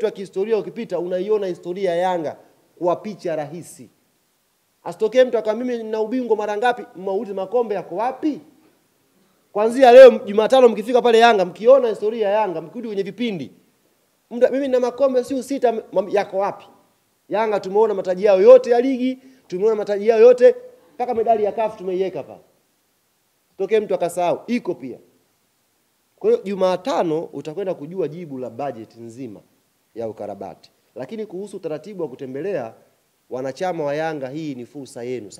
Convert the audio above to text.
ya kihistoria ukipita unaiona historia ya Yanga kwa picha rahisi. Asitokee mtu akawa mimi nina ubingwa mara ngapi, mwaulize makombe yako wapi? Kwanzia leo Jumatano mkifika pale Yanga mkiona historia ya Yanga mkirudi kwenye vipindi. Mda, mimi na makombe sio sita yako wapi? Yanga tumeona mataji yao yote ya ligi, tumeona mataji yao yote mpaka medali ya kafu tumeiweka pale. Tokee mtu akasahau, iko pia. Kwa hiyo Jumatano utakwenda kujua jibu la bajeti nzima ya ukarabati. Lakini kuhusu utaratibu wa kutembelea wanachama wa Yanga, hii ni fursa yenu.